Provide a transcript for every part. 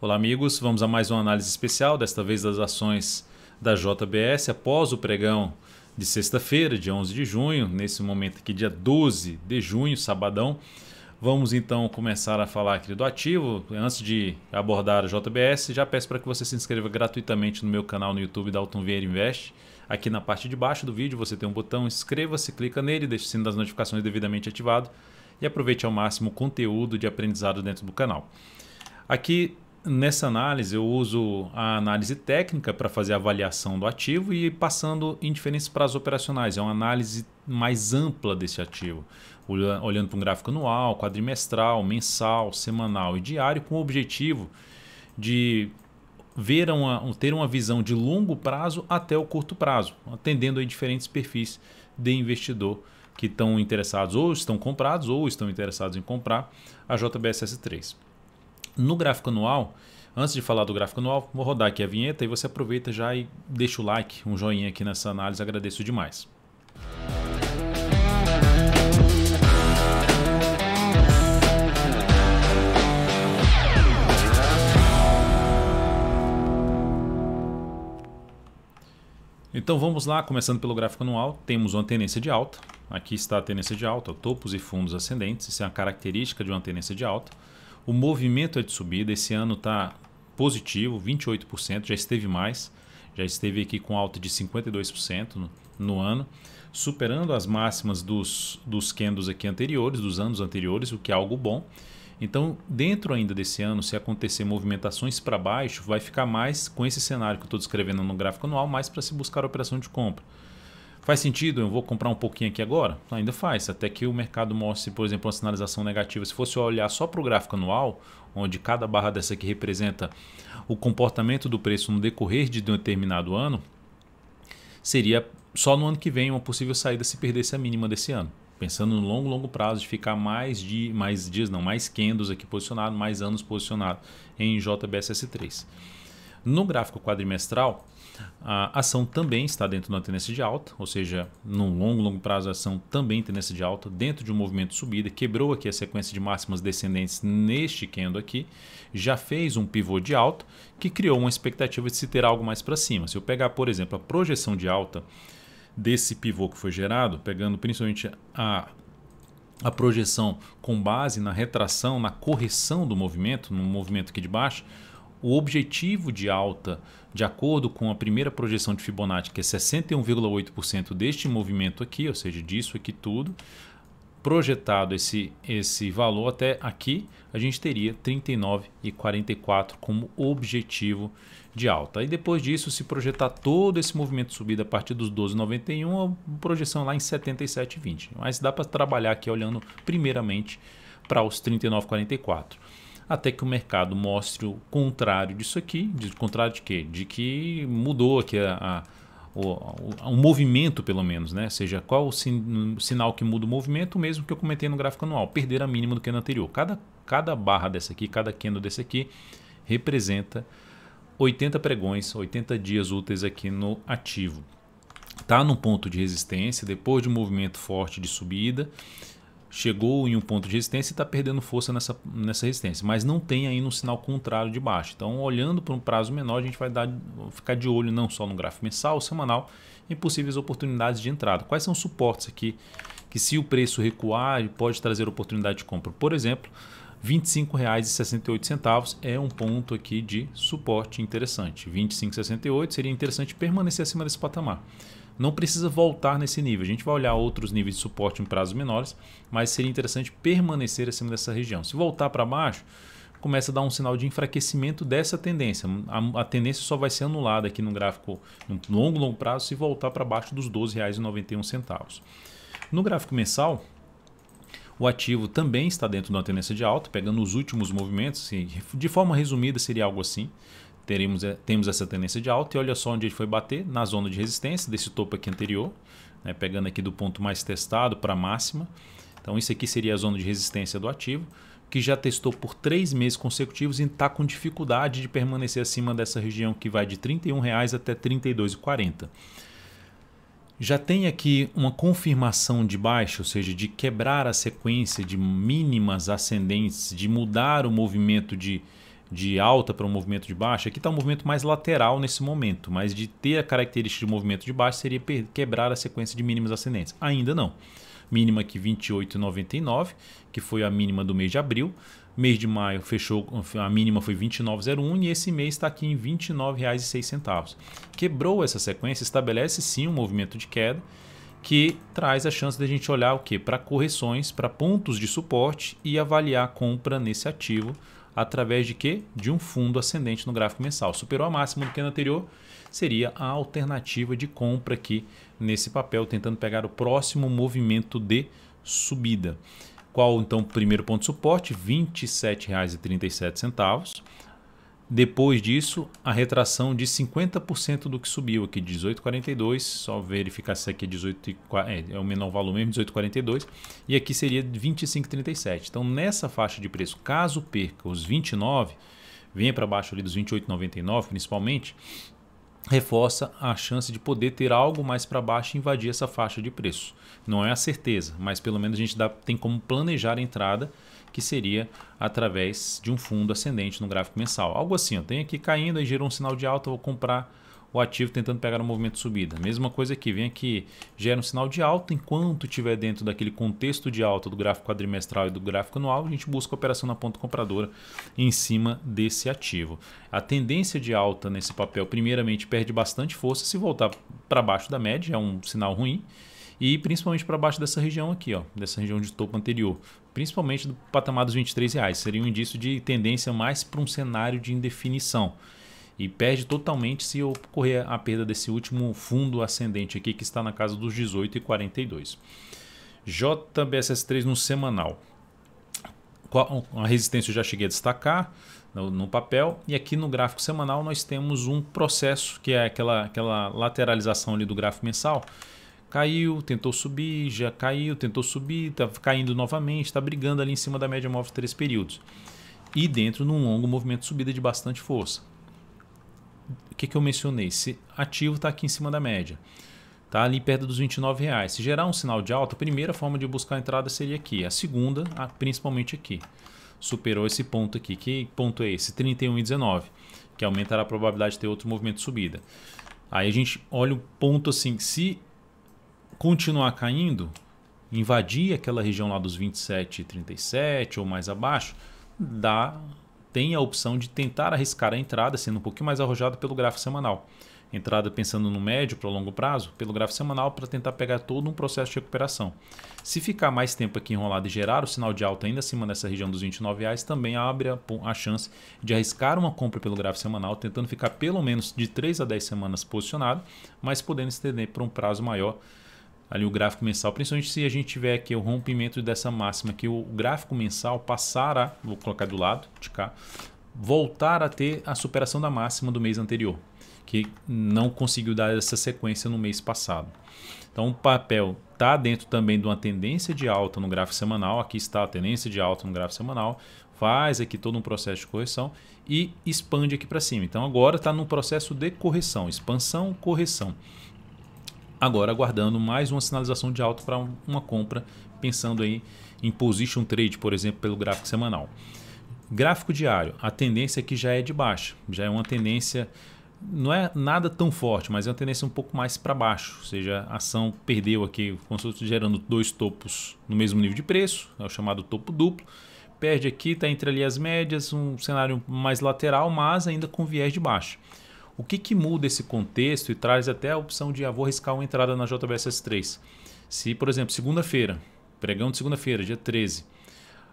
Olá, amigos. Vamos a mais uma análise especial, desta vez das ações da JBS após o pregão de sexta-feira, dia 11 de junho, nesse momento aqui, dia 12 de junho, sabadão. Vamos então começar a falar aqui do ativo. Antes de abordar a JBS, já peço para que você se inscreva gratuitamente no meu canal no YouTube da Alton Vieira Invest. Aqui na parte de baixo do vídeo você tem um botão inscreva-se, clica nele, deixe o sino das notificações devidamente ativado e aproveite ao máximo o conteúdo de aprendizado dentro do canal. Aqui Nessa análise, eu uso a análise técnica para fazer a avaliação do ativo e passando em diferentes prazos operacionais. É uma análise mais ampla desse ativo, olhando para um gráfico anual, quadrimestral, mensal, semanal e diário, com o objetivo de ver uma, ter uma visão de longo prazo até o curto prazo, atendendo a diferentes perfis de investidor que estão interessados ou estão comprados ou estão interessados em comprar a JBSS3. No gráfico anual, antes de falar do gráfico anual, vou rodar aqui a vinheta e você aproveita já e deixa o like, um joinha aqui nessa análise, agradeço demais. Então vamos lá, começando pelo gráfico anual, temos uma tendência de alta. Aqui está a tendência de alta, topos e fundos ascendentes, isso é uma característica de uma tendência de alta. O movimento é de subida, esse ano está positivo, 28%, já esteve mais, já esteve aqui com alta de 52% no, no ano, superando as máximas dos, dos candles aqui anteriores, dos anos anteriores, o que é algo bom. Então, dentro ainda desse ano, se acontecer movimentações para baixo, vai ficar mais com esse cenário que eu estou descrevendo no gráfico anual, mais para se buscar operação de compra. Faz sentido? Eu vou comprar um pouquinho aqui agora? Ainda faz, até que o mercado mostre, por exemplo, uma sinalização negativa. Se fosse olhar só para o gráfico anual, onde cada barra dessa aqui representa o comportamento do preço no decorrer de um determinado ano, seria só no ano que vem uma possível saída se perdesse a mínima desse ano. Pensando no longo, longo prazo de ficar mais, de, mais dias, não, mais candles aqui posicionado, mais anos posicionado em JBSS3. No gráfico quadrimestral, a ação também está dentro de uma tendência de alta, ou seja, no longo, longo prazo a ação também tendência de alta, dentro de um movimento de subida, quebrou aqui a sequência de máximas descendentes neste candle aqui, já fez um pivô de alta que criou uma expectativa de se ter algo mais para cima. Se eu pegar, por exemplo, a projeção de alta desse pivô que foi gerado, pegando principalmente a a projeção com base na retração, na correção do movimento, no movimento aqui de baixo, o objetivo de alta, de acordo com a primeira projeção de Fibonacci, que é 61,8% deste movimento aqui, ou seja, disso aqui tudo, projetado esse, esse valor até aqui, a gente teria 39,44 como objetivo de alta. E depois disso, se projetar todo esse movimento de subida a partir dos 12,91, a projeção lá em 77,20. Mas dá para trabalhar aqui olhando primeiramente para os 39,44 até que o mercado mostre o contrário disso aqui, de contrário de quê? De que mudou aqui a, a o, o, movimento, pelo menos, né? Ou seja, qual o sin, sinal que muda o movimento, o mesmo que eu comentei no gráfico anual, perder a mínima do que no anterior. Cada, cada barra dessa aqui, cada candle desse aqui, representa 80 pregões, 80 dias úteis aqui no ativo. Está no ponto de resistência, depois de um movimento forte de subida, chegou em um ponto de resistência e está perdendo força nessa, nessa resistência, mas não tem ainda um sinal contrário de baixo. Então, olhando para um prazo menor, a gente vai dar, ficar de olho não só no gráfico mensal, semanal, em possíveis oportunidades de entrada. Quais são os suportes aqui que, se o preço recuar, pode trazer oportunidade de compra? Por exemplo, R$ 25,68 é um ponto aqui de suporte interessante. R$ 25,68 seria interessante permanecer acima desse patamar não precisa voltar nesse nível. A gente vai olhar outros níveis de suporte em prazos menores, mas seria interessante permanecer acima dessa região. Se voltar para baixo, começa a dar um sinal de enfraquecimento dessa tendência. A, a, tendência só vai ser anulada aqui no gráfico no longo, longo prazo se voltar para baixo dos R$ 12,91. No gráfico mensal, o ativo também está dentro de uma tendência de alta, pegando os últimos movimentos. De forma resumida, seria algo assim teremos, é, temos essa tendência de alta e olha só onde ele foi bater, na zona de resistência desse topo aqui anterior, né, pegando aqui do ponto mais testado para a máxima. Então isso aqui seria a zona de resistência do ativo, que já testou por três meses consecutivos e está com dificuldade de permanecer acima dessa região que vai de R$ 31,00 até R$ 32,40. Já tem aqui uma confirmação de baixa, ou seja, de quebrar a sequência de mínimas ascendentes, de mudar o movimento de de alta para um movimento de baixa, aqui está um movimento mais lateral nesse momento, mas de ter a característica de movimento de baixa seria quebrar a sequência de mínimas ascendentes. Ainda não. Mínima aqui 28,99, que foi a mínima do mês de abril. Mês de maio fechou, a mínima foi 29,01 e esse mês está aqui em R$ 29,06. Quebrou essa sequência, estabelece sim um movimento de queda que traz a chance de a gente olhar o que para correções, para pontos de suporte e avaliar a compra nesse ativo através de quê? De um fundo ascendente no gráfico mensal. Superou a máxima do que no anterior, seria a alternativa de compra aqui nesse papel, tentando pegar o próximo movimento de subida. Qual então o primeiro ponto de suporte? R$ 27,37. Depois disso, a retração de 50% do que subiu aqui, 18,42. Só verificar se aqui é 18, é, é o menor valor mesmo, 18,42. E aqui seria 25,37. Então, nessa faixa de preço, caso perca os 29, venha para baixo ali dos 28,99 principalmente, reforça a chance de poder ter algo mais para baixo e invadir essa faixa de preço. Não é a certeza, mas pelo menos a gente dá, tem como planejar a entrada que seria através de um fundo ascendente no gráfico mensal. Algo assim, ó, tem aqui caindo, aí gerou um sinal de alta, vou comprar o ativo tentando pegar um movimento de subida. Mesma coisa aqui, vem aqui, gera um sinal de alta, enquanto estiver dentro daquele contexto de alta do gráfico quadrimestral e do gráfico anual, a gente busca a operação na ponta compradora em cima desse ativo. A tendência de alta nesse papel, primeiramente, perde bastante força se voltar para baixo da média, é um sinal ruim, e principalmente para baixo dessa região aqui, ó, dessa região de topo anterior, principalmente do patamar dos 23 reais. Seria um indício de tendência mais para um cenário de indefinição. E perde totalmente se ocorrer a perda desse último fundo ascendente aqui, que está na casa dos 18,42. JBSS3 no semanal. A resistência eu já cheguei a destacar no, papel. E aqui no gráfico semanal nós temos um processo, que é aquela, aquela lateralização ali do gráfico mensal, Caiu, tentou subir, já caiu, tentou subir, está caindo novamente, está brigando ali em cima da média móvel de três períodos. E dentro de um longo movimento de subida de bastante força. O que, que eu mencionei? Esse ativo está aqui em cima da média. Está ali perto dos 29 reais. Se gerar um sinal de alta, a primeira forma de buscar a entrada seria aqui. A segunda, principalmente aqui. Superou esse ponto aqui. Que ponto é esse? 31,19. Que aumentará a probabilidade de ter outro movimento de subida. Aí a gente olha o ponto assim. Se continuar caindo, invadir aquela região lá dos 27 e 37 ou mais abaixo, dá, tem a opção de tentar arriscar a entrada, sendo um pouquinho mais arrojado pelo gráfico semanal. Entrada pensando no médio para longo prazo, pelo gráfico semanal, para tentar pegar todo um processo de recuperação. Se ficar mais tempo aqui enrolado e gerar o sinal de alta ainda acima dessa região dos 29 reais, também abre a, a chance de arriscar uma compra pelo gráfico semanal, tentando ficar pelo menos de 3 a 10 semanas posicionado, mas podendo estender para um prazo maior ali o gráfico mensal, principalmente se a gente tiver aqui o rompimento dessa máxima, que o gráfico mensal passar a, vou colocar do lado de cá, voltar a ter a superação da máxima do mês anterior, que não conseguiu dar essa sequência no mês passado. Então o papel está dentro também de uma tendência de alta no gráfico semanal, aqui está a tendência de alta no gráfico semanal, faz aqui todo um processo de correção e expande aqui para cima. Então agora está no processo de correção, expansão, correção. Agora aguardando mais uma sinalização de alta para uma compra, pensando aí em position trade, por exemplo, pelo gráfico semanal. Gráfico diário, a tendência aqui já é de baixa, já é uma tendência não é nada tão forte, mas é uma tendência um pouco mais para baixo, ou seja, a ação perdeu aqui, se gerando dois topos no mesmo nível de preço, é o chamado topo duplo, perde aqui, está entre ali as médias, um cenário mais lateral, mas ainda com viés de baixa. O que, que muda esse contexto e traz até a opção de ah, vou arriscar uma entrada na JBSS3? Se, por exemplo, segunda-feira, pregão de segunda-feira, dia 13,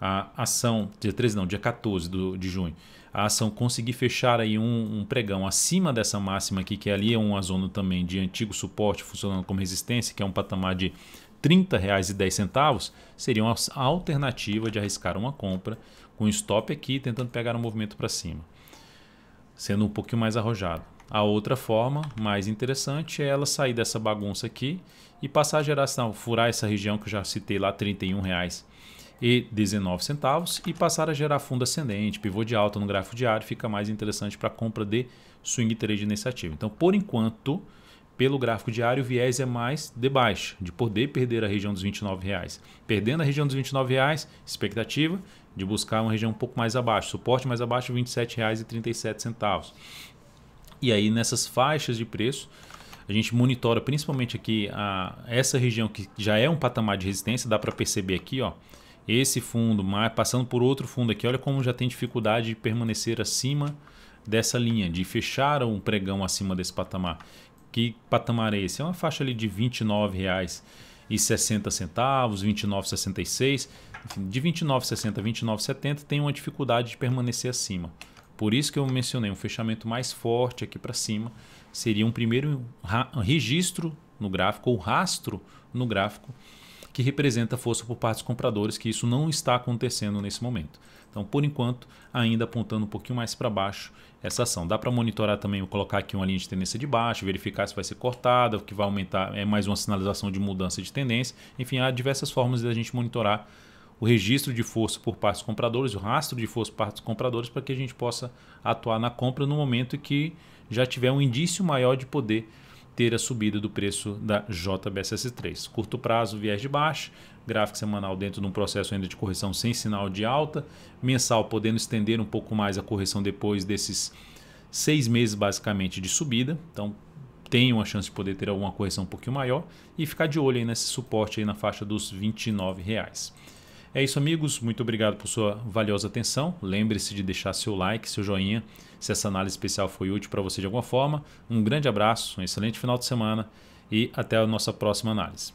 a ação, dia 13 não, dia 14 do, de junho, a ação conseguir fechar aí um, um, pregão acima dessa máxima aqui, que ali é uma zona também de antigo suporte funcionando como resistência, que é um patamar de R$ 30,10, seria uma alternativa de arriscar uma compra com stop aqui, tentando pegar um movimento para cima sendo um pouquinho mais arrojado. A outra forma, mais interessante, é ela sair dessa bagunça aqui e passar a geração, furar essa região que eu já citei lá, R$ 31,19 e 19 centavos passar a gerar fundo ascendente, pivô de alta no gráfico diário, fica mais interessante para compra de swing trade nesse ativo. Então, por enquanto, pelo gráfico diário, o viés é mais de baixa, de poder perder a região dos R$ 29,00. Perdendo a região dos R$ 29,00, expectativa de buscar uma região um pouco mais abaixo, suporte mais abaixo, R$ 27,37. E aí nessas faixas de preço, a gente monitora principalmente aqui a, essa região que já é um patamar de resistência, dá para perceber aqui, ó, esse fundo, passando por outro fundo aqui, olha como já tem dificuldade de permanecer acima dessa linha, de fechar um pregão acima desse patamar. Que patamar é esse? É uma faixa ali de R$ 29,60, R$ 29,66, de R$ 29,60 a R$ 29,70 tem uma dificuldade de permanecer acima. Por isso que eu mencionei um fechamento mais forte aqui para cima, seria um primeiro registro no gráfico ou rastro no gráfico que representa força por parte dos compradores, que isso não está acontecendo nesse momento. Então, por enquanto, ainda apontando um pouquinho mais para baixo essa ação. Dá para monitorar também, vou colocar aqui uma linha de tendência de baixo, verificar se vai ser cortada, o que vai aumentar é mais uma sinalização de mudança de tendência. Enfim, há diversas formas de a gente monitorar o registro de força por parte dos compradores, o rastro de força por parte dos compradores, para que a gente possa atuar na compra no momento que já tiver um indício maior de poder ter a subida do preço da JBSS3. Curto prazo, viés de baixa, gráfico semanal dentro de um processo ainda de correção sem sinal de alta, mensal podendo estender um pouco mais a correção depois desses seis meses basicamente de subida. Então tem uma chance de poder ter alguma correção um pouquinho maior e ficar de olho nesse suporte aí na faixa dos 29 reais. É isso, amigos. Muito obrigado por sua valiosa atenção. Lembre-se de deixar seu like, seu joinha, se essa análise especial foi útil para você de alguma forma. Um grande abraço, um excelente final de semana e até a nossa próxima análise.